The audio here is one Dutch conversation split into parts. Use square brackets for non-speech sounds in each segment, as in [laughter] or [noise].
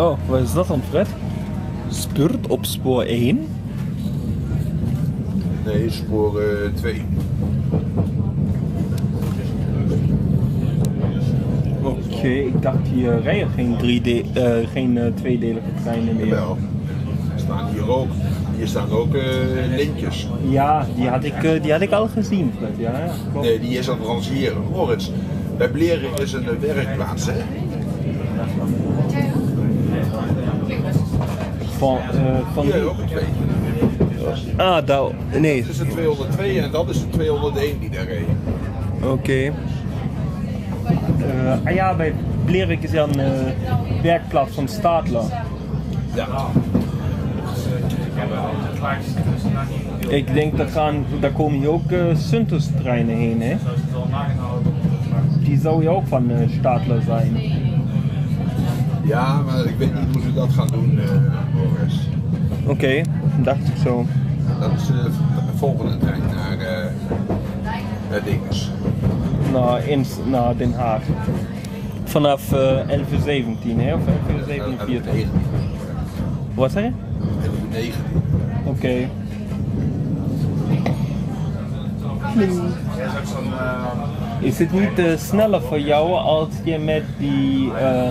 Oh, wat is dat dan, Fred? Spurt op spoor 1? Nee, spoor 2. Oké, ik dacht hier rijden geen, 3D, eh, geen eh, tweedelige treinen meer. Wel. Er staan hier ook. Hier staan ook eh, lintjes. Ja, die had, ik, eh, die had ik al gezien, Fred. Ja, ja. Nee, die is aan het rangeren. Moritz, bij Bleren is een eh, werkplaats, hè? Van, eh, van Hier die... ook een twee. Ah, daar... Nee, Dit is de 202 en dat is de 201 die daar reed. oké. Eh, ah ja, bij Blerik is ja een eh, werkplaats van Stadler. Ja. Ik denk, dat gaan, daar komen hier ook uh, Suntus treinen heen, hè? Die zou je ook van eh, Stadler zijn. Ja, maar ik weet niet hoe ze dat gaan doen, Oké, dacht ik zo. Dat is eh, de volgende trein naar, eh naar Dinges. Naar, in, naar Den Haag. Vanaf eh 11.17, hè? Of 11.47. Wat zeg je? 19. Oké. Is het niet eh, sneller voor jou als je met die eh,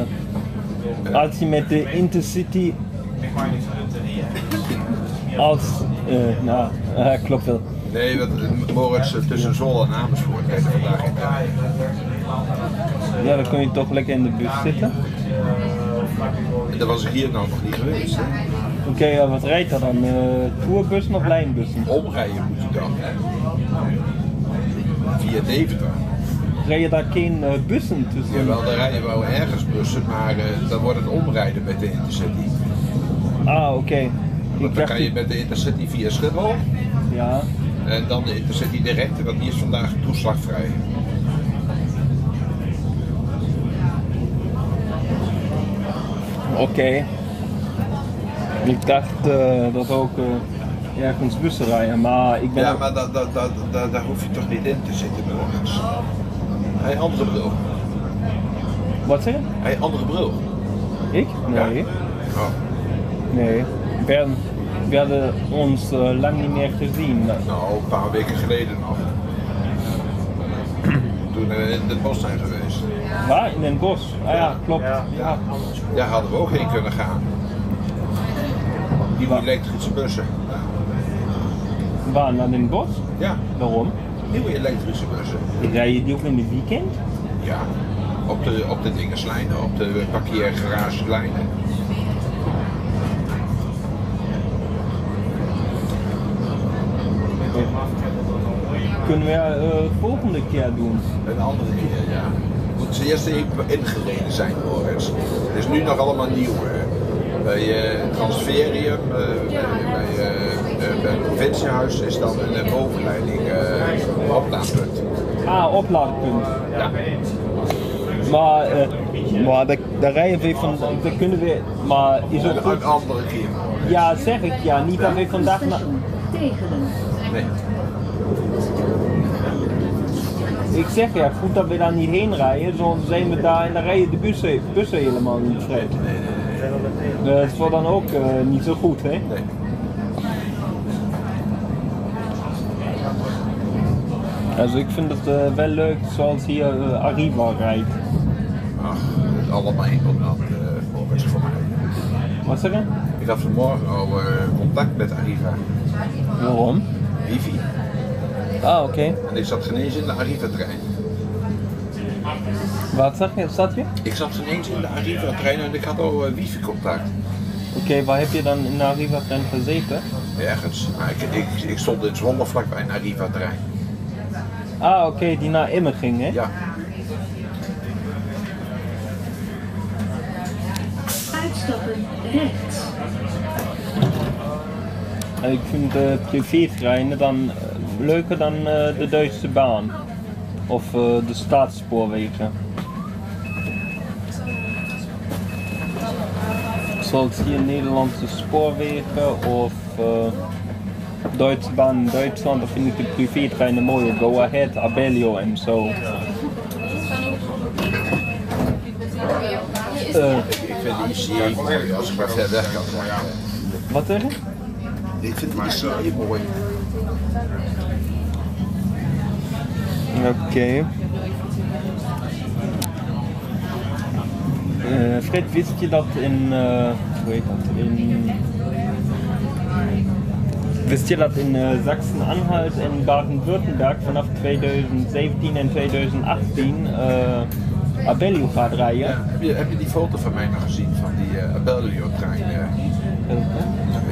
als je met de Intercity als eh, nou eh, klopt wel. Nee, want eh, Moritz eh, tussen Zwolle en Amersfoort er vandaag. Ja, dan kun je toch lekker in de bus zitten. En dat was ik hier nou nog niet geweest. hè. Oké, ja, wat rijdt er dan? eh tourbussen of lijnbussen? Omrijden moet je dan. Via Deventer. Rij je daar geen eh, bussen tussen? Jawel, daar rijden wel ergens bussen, maar eh, dan wordt het omrijden met de Intercity. Ah, oké. Want dan kan je met de Intercity via Schiphol ja. en dan de Intercity direct, want die is vandaag toeslagvrij. Oké. Ik dacht eh, dat ook eh, ergens bussen rijden, maar ik ben Ja, ook- maar da, da, da, da- daar hoef je toch niet in te zitten, Moritz. Hij andere bril. Wat zeg je? Hij andere bril. Ik? Nee. Oh. Nee. We hebben, we hadden ons eh, lang niet meer gezien. Nou, een paar weken geleden nog. [clears throat] Toen we in het bos zijn geweest. Waar? In het bos? Ah ja, klopt. Ja. Daar hadden we ook heen kunnen gaan. Die Waar? elektrische bussen. Waar? Naar het bos? Ja, Waarom? nieuwe elektrische bussen. Rij je die ook in de weekend? Ja, op de, op de op de parkeergaragelijnen. Kunnen we eh volgende keer doen. Een andere keer, ja. Moet ze eerst even ingereden zijn, Boris. Het is nu nog allemaal nieuw. hè. Bij eh Transferium, eh, bij, bij, bij het provinciehuis is dan een bovenleiding eh oplaadpunt. Ah, oplaadpunt. Ja. Maar, eh, maar daar, daar rijden we van, daar kunnen we, maar is het Een, goed? een andere keer. Ja, zeg ik ja, niet dat we vandaag naar... Nee. Ik zeg ja, goed dat we daar niet heen rijden, zo zijn we daar en dan rijden de bussen, bussen helemaal niet vrij. Dat is voor dan ook eh, niet zo goed, hè? Nee. Also ik vind het eh, wel leuk zoals hier eh, Arriva rijdt. Ach, het is allemaal enkelland uh, Boris voor mij. Wat zeg je? Ik had vanmorgen al eh, contact met Arriva. Waarom? Wifi. Ah, oké. En ik zat geen eens in de Arriva-trein. Wat zeg je? Zat je? Ik zat geen eens in de Arriva-trein en ik had al eh, wifi-contact. Oké, waar heb je dan in de Arriva trein gezeten? Ergens. Ik, ik, ik stond in Zwolle vlakbij een Arriva-trein. Ah, oké, die naar Emmen ging, hè? Ja. Uitstappen rechts. Ik vind de privétreinen dan eh, leuker dan eh, de Duitse baan. Of eh, de staatsspoorwegen. Zoals hier Nederlandse spoorwegen of eh, Duitse baan in Duitsland, dan vind ik de privétreinen mooier. Go Ahead, Abellio en zo. Eh, Ik, ik vind die ICE mooi als ik maar ver weg kan wat zeg je? Ik vind die ICE mooi. Oké. Eh, Fred, wist je dat in, eh, hoe heet dat, in, wist je dat in eh, Sachsen-Anhalt en Baden-Württemberg vanaf 2017 en 2018 eh Abellio gaat rijden? Heb je, heb je die foto van mij nog gezien van die uh, Abellio-trein?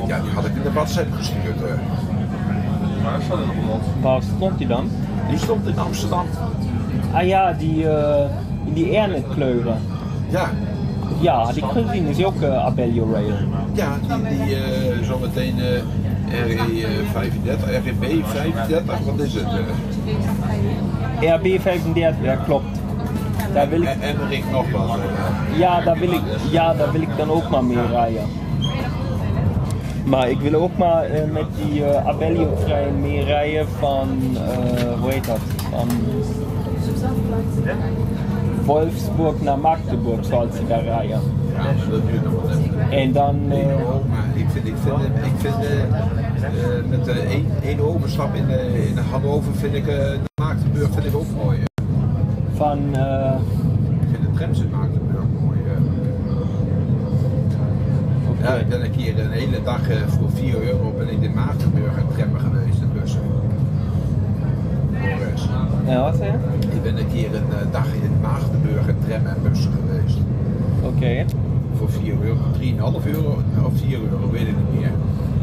Ja, die had ik in de WhatsApp gestuurd. eh. Waar stond die dan? Die stond in Amsterdam. Ah ja, die, eh in die. Ja, Ja, had ik gezien, is die ook eh, Abellio Rail. ja die, die eh, zometeen eh RE 35, REB 35, wat is het? eh? RB 35, ja klopt. Daar wil ik, En Emmerich nog wat. eh. ja, daar wil ik, ja, daar wil ik dan ook maar mee rijden. Maar ik wil ook maar eh, met die eh Abellio trein mee rijden van, eh, hoe heet dat? Van Wolfsburg naar Magdeburg zal ze daar rijden. Ja, dat duurt nog even. En dan, ik vind, ik vind, ik vind met één, overstap in, in Hannover vind ik de Maagdenburg vind ik ook mooi. van, Ik vind de trams in Maagdenburg mooi. eh. Ja, ik ben een keer een hele dag eh, voor 4 euro ben ik in Maagdenburg aan trammen geweest, de bussen. Ja, wat zeg je? Ik ben een keer een eh, dag in Maagdenburg aan trammen en bussen geweest. Oké, Voor 4 euro, 3,5 euro of 4 euro, weet ik niet meer.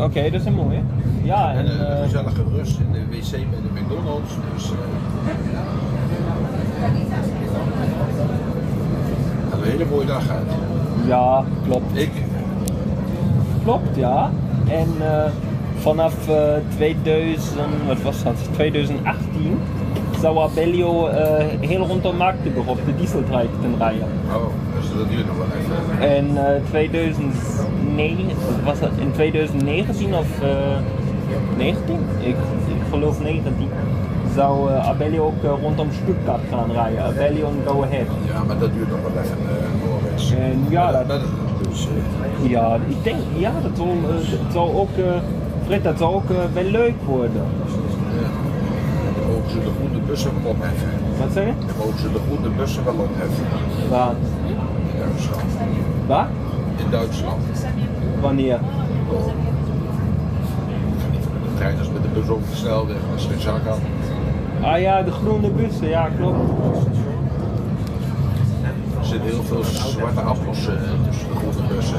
oké, dat is een mooie. Ja, en, En een eh, gezellige rust in de wc bij de McDonald's. Dus, had een hele mooie dag uit. ja, klopt. Ik, Klopt, ja. En eh, vanaf eh 2000, wat was dat? 2018 zou Abellio eh, heel rondom Magdeburg op de dieseltrein rijden. oh, dus dat duurt nog wel even. En eh 2009, was dat in 2019 of eh 19? Ik, ik geloof 19. Zou eh, Abellio ook eh, rondom Stuttgart gaan rijden. Abellio en Go Ahead. Ja, maar dat duurt nog wel even, uh. En ja, dat- dat, dus, eh, Ja, ik denk, ja, dat zal, eh, dat zal ook, eh Fred, dat zal ook wel leuk worden. dan mogen ze de groene bussen wel opheffen. Wat zeg je? Dan mogen ze de groene bussen wel opheffen. Waar? In Duitsland. Waar? In Duitsland. Wanneer? De trein is met de bus op de snelweg, dat is geen zak aan. Ah ja, de groene bussen, ja klopt. Er zitten heel veel zwarte appels eh, tussen de groene bussen.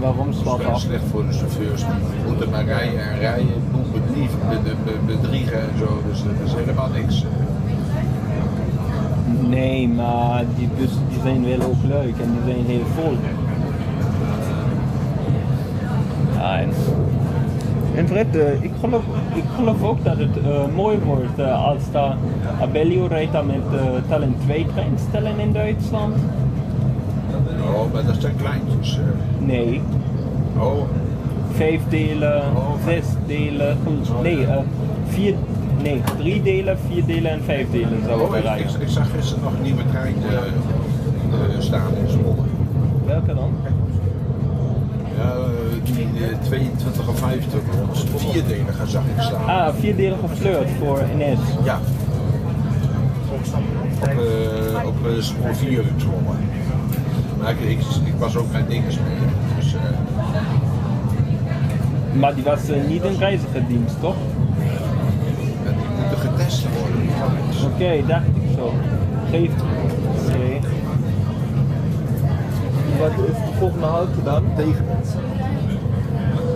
Waarom wel af? slecht voor de chauffeurs. Die moeten maar rijden en rijden, boel bedriegen, be- be- bedriegen en zo. Dus dat is helemaal niks. Nee, maar die bussen die zijn wel ook leuk en die zijn heel vol. Ja, en, en Fred, eh, ik, geloof, ik geloof ook dat het eh, mooi wordt eh, als daar Abellio rijdt dan met Talent 2 treinstellen in Duitsland. Oh, maar dat zijn kleintjes. Nee, Oh, vijf delen, Oh. zes delen, nee, eh, vier, nee, drie delen, vier delen en vijf delen zouden oh we rijden. ik, ik zag gisteren nog een nieuwe trein staan in Zwolle. Welke dan? Ja, eh, 22 of 50, vierdelige zag ik staan. Ah, vierdelige flirt voor NS. Ja. Op, eh op eh, spoor 4 in Zwolle. Maar ik, ik, ik was ook met dingen mee. Dus, eh, Maar die was niet een reizigerdienst, toch? en die moeten getest worden. Oké, dacht ik zo. Geeft. Nee. Wat is de volgende halte dan? Tegen.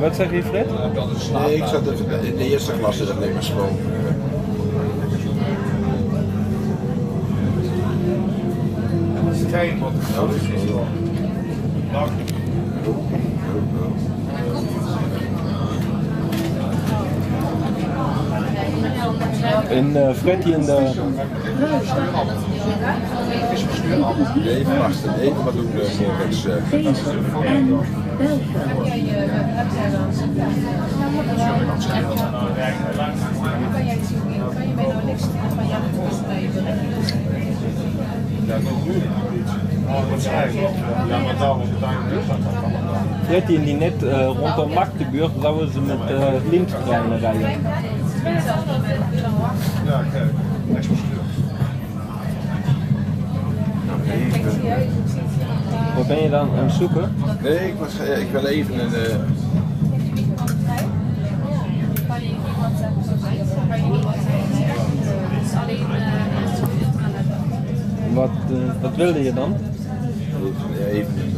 Wat zeg je, Fred? Dat is Nee, ik zat in de eerste klas is alleen maar schoon. Kijk wat nodig is. In uh, Freddy in de... Even wachten, even wat doen we morgens. Eh. Belveld. Ja. Oh, in die net uh, rondom Magdeburg zouden ze met uh, linktreinen rijden. Ja, kijk. Wat ben je dan aan het zoeken? Nee, ik, was, eh, ik wil even een. eh, Wat, uh, wat wilde je dan? ja, even een.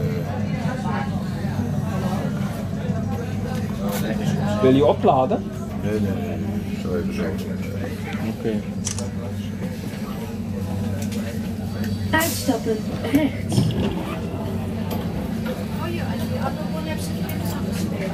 eh, Wil je opladen? nee, nee, nee. Zo even zo. Oké. Uitstappen rechts.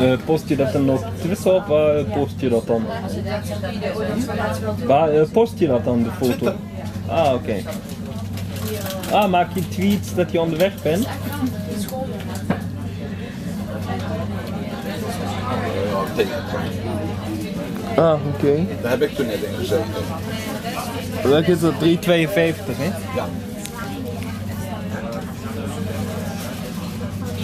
Uh, post je dat dan op Twitter of waar post je dat dan? Waar uh, post je dat dan, de foto? Ah, oké. Ah, maak je tweets dat je onderweg bent? Ah, oké. Daar heb ik toen net in gezeten. Welke is dat? 3,52 hè? Ja.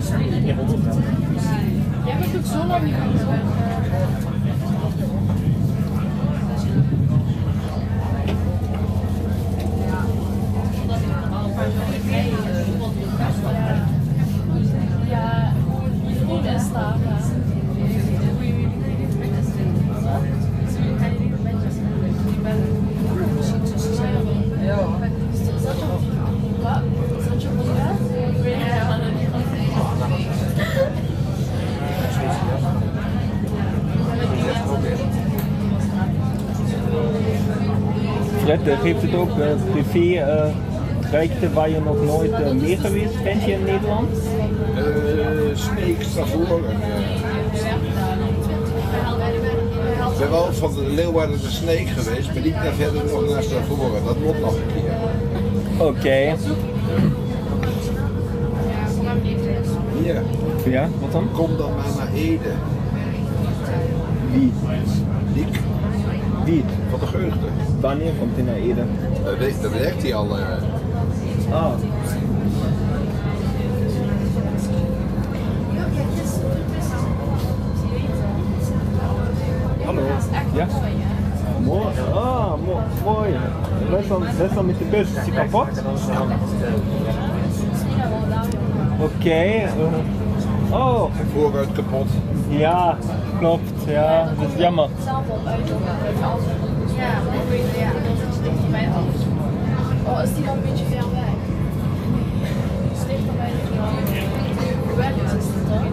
sfeer. Jij bent ook zo lang niet meer. Geeft het ook privé trajecten waar je nog nooit uh, meer geweest bent je in Nederland? Eh Sneek, Stavoren. Ik ben wel van de Leeuwarden de Sneek geweest, maar niet naar verder nog naar Stavoren. Dat moet nog een keer. Oké. Hier, Ja, wat dan? kom dan maar naar Ede. Wie? Liek Wie? van de Geugde. Wanneer komt hij naar Ede? Daar werkt, daar werkt hij al. eh, Ah. Hallo. Ja? Mooi. Ah, mo mooi. Best wel, best wel met de bus. Is die kapot? Oké. eh, oh, Vooruit kapot. ja, klopt. Ja, dat is jammer. Zelf op uit. Ja, ja. Oh, is die dan een beetje ver weg? Is dichter bij de Hoe werkt is het dan?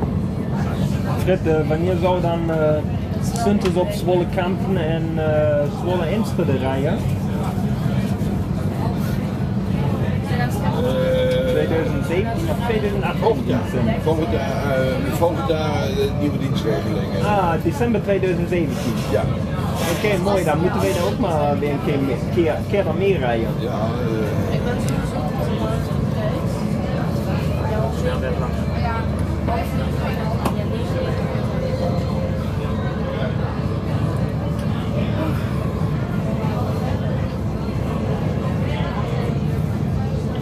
Fred, eh, wanneer zou dan eh Suntes op Zwolle Kampen en eh Zwolle Enschede rijden? Eh, 2017? 2017 of 2018? Volgend jaar. Volgend jaar, volgend jaar de nieuwe dienstregelingen. Ah, december 2017. Ja. Oké, mooi. Dan moeten wij daar ook maar weer een keer, mee- keer, keer aan mee rijden. Ja, eh, Ik ben sowieso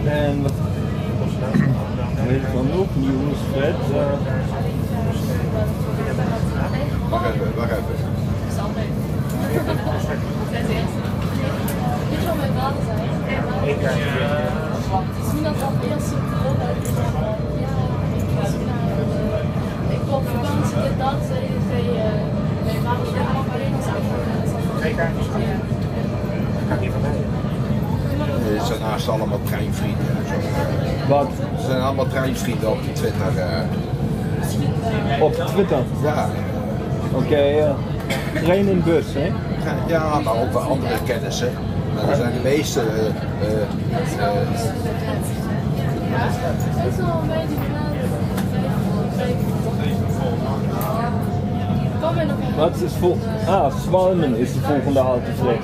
En wat weet ik dan nog nieuws, Fred? Eh, wacht even, wacht even. Je wat mijn vader is niet dat dat eerst zo groot uit is. maar, ja, ik Ik op vakantie, dit, dat, zei mijn vader, ja, mag alleen als ik Het zijn naast allemaal treinvrienden wat? Ze zijn allemaal treinvrienden op Twitter. eh. Op Twitter. ja. Oké, ja. Trein en bus, hè? ja, maar ook wel andere kennissen. Maar er zijn de meeste. eh, eh, Wat is vol... Ah, Zwalmen is de volgende halte, Fred.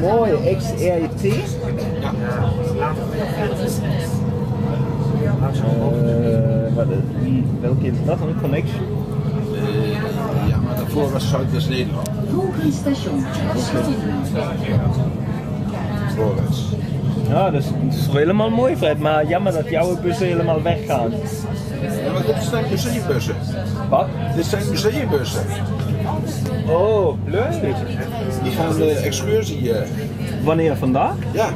Mooi, XRT. Eh, wat, wie, welke is dat een connection? eh, ja, maar daarvoor was Zuidwest-Nederland. Volgende station. Flores. Ja, dus het is helemaal mooi, Fred, maar jammer dat jouw bussen helemaal weggaan. Ja, maar dit zijn museumbussen. Wat? Dit zijn museumbussen. Oh, leuk. Die gaan de excursie. eh, Wanneer vandaag? ja,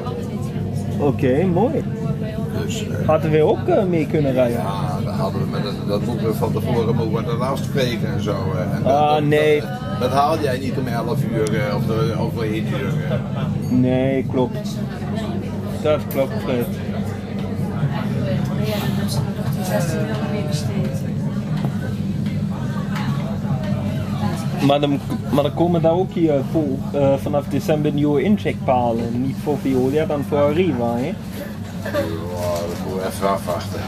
Oké, mooi. dus. eh, Hadden we ook eh, mee kunnen rijden? Ja, dat, hadden we, maar dat, dat moeten we van tevoren moeten we dat afspreken en zo. eh. En dat, Ah, dat- nee. Dat, dat haal jij niet om 11 uur of er- over 1 uur. Nee, klopt. Dat klopt, Fred. Maar dan, maar dan komen daar ook hier vol, eh, vanaf december nieuwe incheckpalen. Niet voor Veolia, dan voor Arriva. Hè? Ja, dat even afwachten.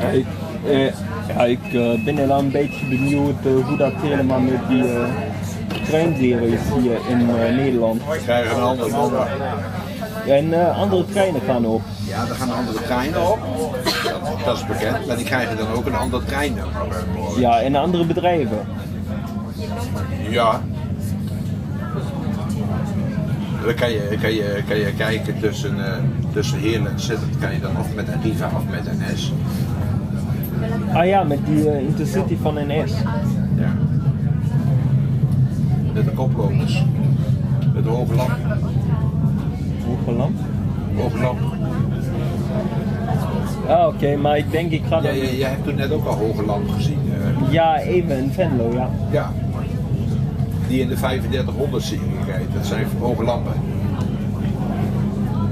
Ja, ik, eh, ja, ik eh, ben wel een beetje benieuwd eh, hoe dat helemaal met die treinseries hier in eh, Nederland. We krijgen een andere nummer. En eh, andere treinen gaan op. Ja, er gaan andere treinen op. Dat, dat is bekend. Maar die krijgen dan ook een ander treinnummer. eh, Ja, en andere bedrijven. Ja. Dan kan je, kan je, kan je kijken tussen, eh tussen Heerlen en Sittard. Kan je dan of met Arriva of met NS. Ah ja, met die Intercity van NS. Met de koplopers. Met de hoge lamp. Hoge lamp. Hoge lamp. Ah, oké, maar ik denk ik ga Ja, jij, jij hebt toen net ook al hoge lamp gezien. eh. Ja, even in Venlo, ja. ja. Die in de 3500 serie rijdt. Dat zijn hoge lampen.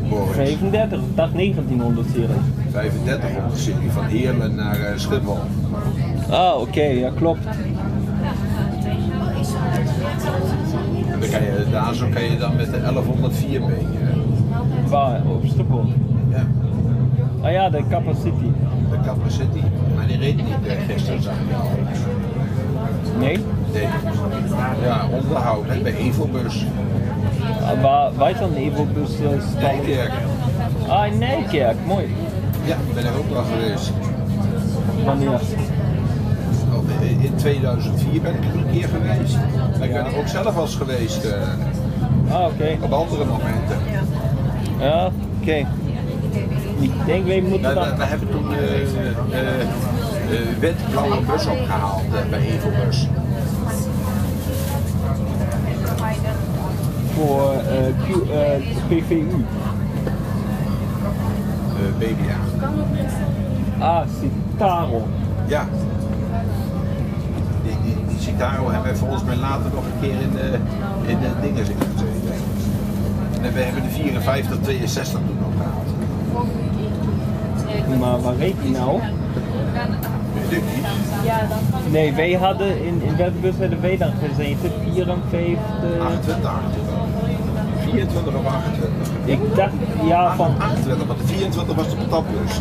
Boris. 35, ik dacht 1900 serie. 3500 serie van Heerlen naar eh, Schiphol. Ah, oké, ja klopt. Dan kan je, daar zo kan je dan met de 1104 mee. eh. Waar? Op Schiphol. Ja. Ah ja, de Capacity. De Capacity. Maar die reed niet eh, gisteren. zag. Nee? Nee. Ja, onderhoud hè, bij Evobus. Ah, Waar, waar is dan de Evobus uh? Nijkerk. Ah, Nijkerk, mooi. Ja, ben ik ook wel geweest. Wanneer? Oh, in- In 2004 ben ik er een keer geweest. Maar ik ben er ook zelf eens geweest eh, Ah, oké. op andere momenten. Ja, oké. Ik denk, we We, moeten we, dan... we hebben toen eh eh, eh, wit-blauwe bus opgehaald eh, bij Evobus. Voor eh, Q, eh, PVU. eh BBA. Ah, Citaro. Ja. Die, die, die Citaro hebben we volgens mij later nog een keer in de, in de dingen zitten gezeten. we hebben de 54, 62 toen nog gehad. Maar waar reed hij nou? Nee, wij hadden in, in welke bus hadden wij dan gezeten? 54. 28, 24 of 28. Ik dacht, ja, van. 28, want de 24 was de patatbus.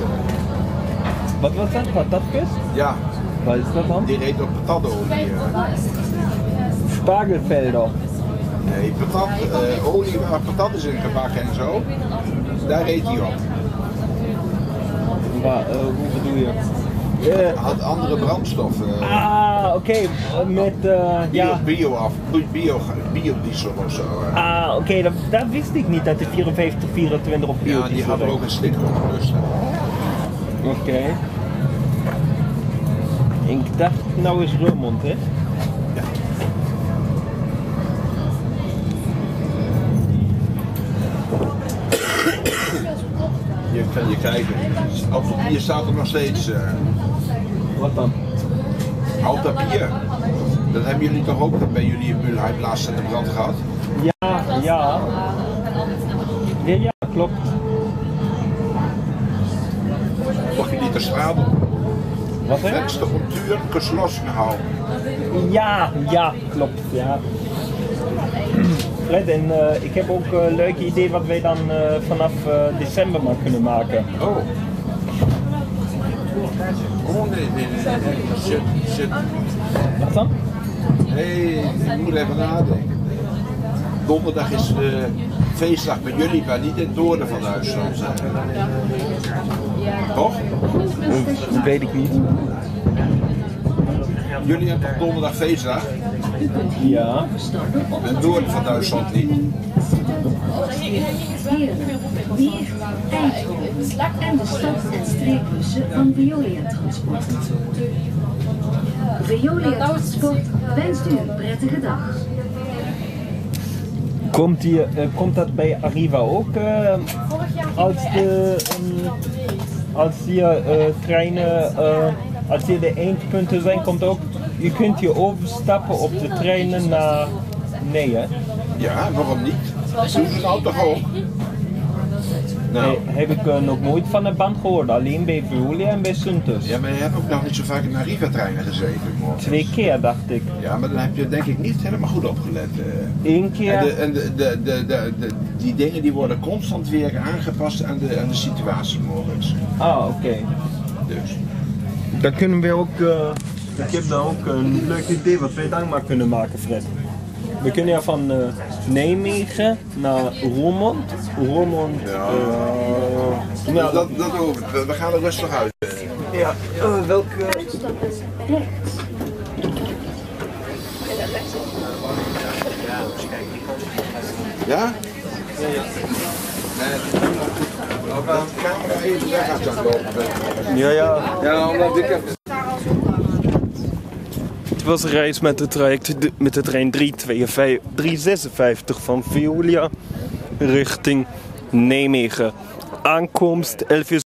Wat was dat? Kus? Ja, Wat is dat dan? die reed op patadolie. Spargelfelder. Nee, patat, eh, olie waar patat is in gebakken en zo. Daar reed hij op. Waar, eh, hoe bedoel je? Eh, Had andere brandstoffen. ah, oké, met, eh, Bio, ja. bio af, bio, biodiesel of zo. eh. Ah, oké, dat, dat wist ik niet dat de 54, 24 op Ja, die biodiesel hadden ook een stikstof. Oké. Ik dacht, nou is Roermond, hè? ja. Je kan je kijken. Op papier staat er nog steeds eh Wat dan? oud papier. Dat hebben jullie toch ook bij jullie in Mulheim laatst in de brand gehad? Ja, ja. Ja, ja, klopt. Mocht je niet de straat op. Wat hè? Tür geschlossen houden. Ja, ja, klopt, ja. Fred, en eh, ik heb ook een leuk idee wat wij dan eh, vanaf eh, december maar kunnen maken. Oh. Oh nee, nee, nee, nee. Shit, shit. Wat dan? Nee, ik moet even nadenken. Donderdag is feestdag bij jullie, maar niet in het noorden van Duitsland. hè? Toch? Dat weet ik niet. Jullie hebben toch donderdag feestdag? Ja. In het noorden van Duitsland niet. Weer, Eindhoven en de stad- en streekbussen van Veolia Transport. Veolia Transport wenst u een prettige dag. Komt, die, eh, komt dat bij Arriva ook? eh, als, de, ehm, als hier eh, treinen, eh, als hier de eindpunten zijn, komt ook. Je kunt hier overstappen op de treinen naar. Nee, hè? Ja, waarom niet? Doen ze nou toch ook? Nou, Nee, heb ik eh, nog nooit van de band gehoord. Alleen bij Veolia en bij Suntus. ja, maar je hebt ook nog niet zo vaak in Arriva-treinen gezeten. morgen. Twee keer dacht ik. Ja, maar dan heb je denk ik niet helemaal goed opgelet. eh. Eén keer. En, de, en de, de, de, de, de- die dingen die worden constant weer aangepast aan de, aan de situatie morgens. Ah, oké. Dus. Dan kunnen we ook. eh, ik heb dan ook een leuk idee wat wij dan maar kunnen maken, Fred. We kunnen ja van eh, Nijmegen naar Roermond. Roermond. Ja. eh, nou, dat, dat over. We, we gaan er rustig uit. eh. ja, eh, welke. Ja? Dan lopen. Ja, ja. Ja, omdat ik heb... Was reis met de, traject, met de trein 352 356 van Veolia richting Nijmegen. Aankomst 11 uur